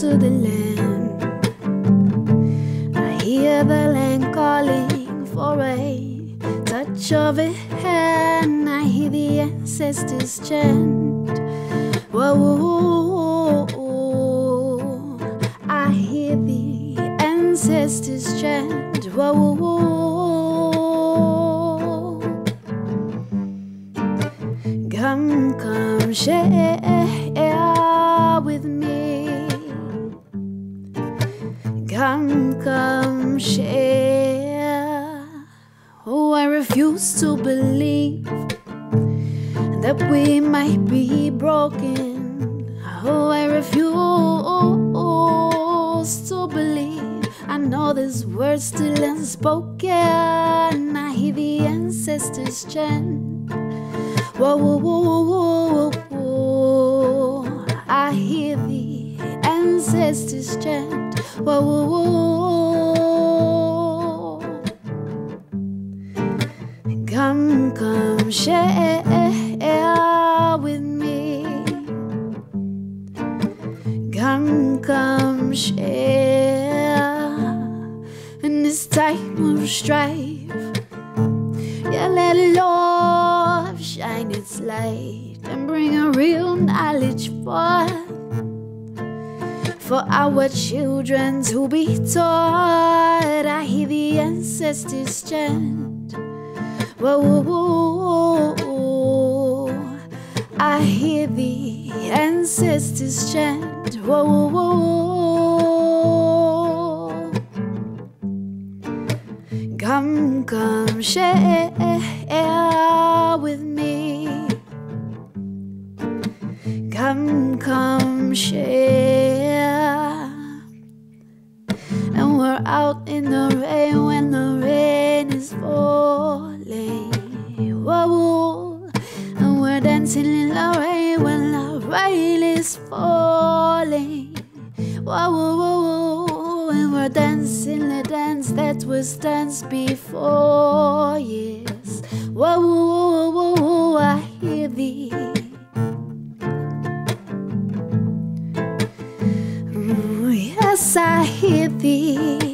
to the land. I hear the land calling for a touch of a hand. I hear the ancestors chant. Whoa, I hear the ancestors chant. Whoa. Come, come, share share. Oh, I refuse to believe that we might be broken. Oh, I refuse to believe. I know this word still unspoken. I hear the ancestors chant. Whoa, whoa, whoa, whoa, whoa. I hear the ancestors chant. Whoa, whoa, whoa. Come, come, share with me. Come, come, share. In this time of strife, yeah, let love shine its light and bring a real knowledge forth for our children to be taught. I hear the ancestors chant. Whoa. I hear the ancestors chant. Whoa, whoa. Come, come, share with me. Come, come, share. Rain is falling. Whoa, whoa, whoa, whoa. And we're dancing the dance that was danced before, yes. Whoa, whoa, whoa, whoa, whoa. I hear thee. Mm, Yes, I hear thee.